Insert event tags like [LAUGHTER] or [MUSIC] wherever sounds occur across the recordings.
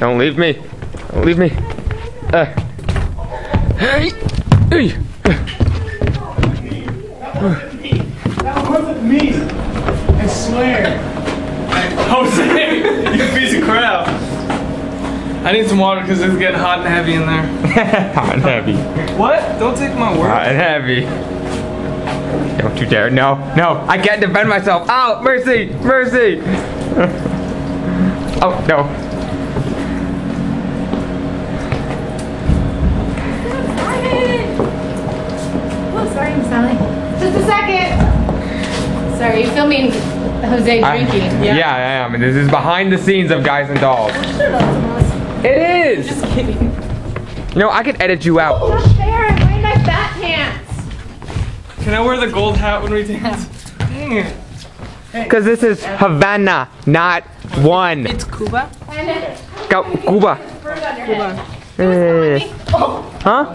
Don't leave me. Don't leave me. Uh. Hey. Hey. That wasn't me. I swear. Jose, [LAUGHS] you piece of crap. I need some water because it's getting hot and heavy in there. [LAUGHS] Hot and heavy. What? Don't take my word. Hot and heavy. Don't you dare. No, no. I can't defend myself. Ow. Mercy. Mercy. [LAUGHS] oh, no. Sorry, Miss Sally. Just a second. Sorry, you filming Jose I- drinking? yeah. I am. And this is behind the scenes of Guys and Dolls. It is. Just kidding. You know, I could edit you out. Not fair. I'm wearing my fat pants. Can I wear the gold hat when we dance? Dang it. Because this is Havana, not one. It's Cuba. And Go, Cuba. bird on your head. Eh. Oh, Huh?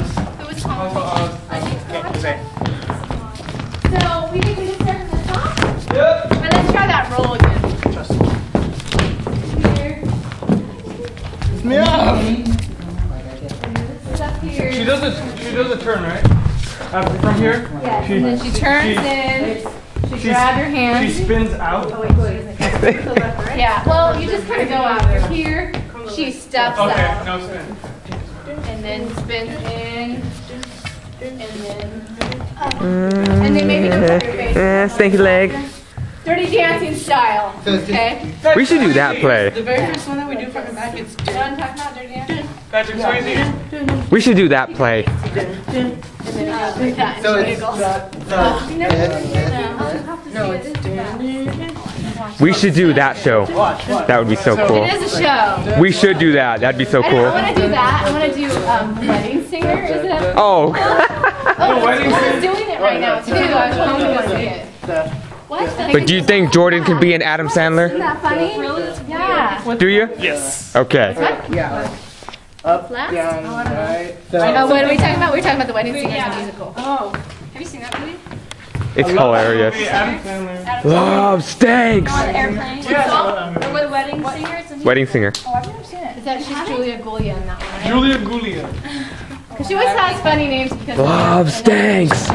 Me up. This is up here. She does a she does a turn, right? After, from here. Yes, She- and then she turns she- in. She she- grabs her hand. She spins out. [LAUGHS] Yeah, well, you just kind of go out here. She steps Okay, out no spin. and then spins in. And then. up. And then maybe don't cover your face. Eh, stinky leg. Dirty dancing style. Okay? We should do that play. The very first one that we do from the back, it's You know what I'm talking about? Dirty dancing? Patrick Swayze. We should do that play. And then uh, like that. So it's jiggles. the, You never really did that. I'll have to No, see. We should do that show. That would be so cool. It is a show. We should do that. That'd be so I, don't, I want to do that. I want to do um, Wedding Singer. Is it a Oh. [LAUGHS] Oh, Wedding someone's doing it right now too. I was hoping to see it. What? But do you think Jordan can be an Adam Sandler? Isn't that funny? Really? Yeah. Do you? Yes. Okay. yeah. Up, Last? down, right. So, Oh, what are we talking about? We're talking about the Wedding Singer the musical. Oh, have you seen that movie? It's hilarious. Adam Sandler. Oh, Love stinks. Airplane. Yes. Or with Wedding Singer? It's a new- Wedding singer. Oh, I've never seen it. Is that she's Julia Guglia in that one. Julia Guglia. [LAUGHS] Because she always has funny names because oh, Love stinks.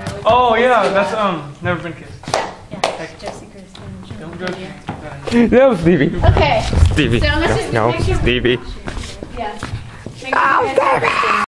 Josie Percy and I was. Oh yeah, that's um never been kissed. Yeah, yeah. Jesse Kristen. Don't judge me. No, Stevie. Okay. Stevie. So let's No, Stevie. Yeah. Make sure you guys have everything.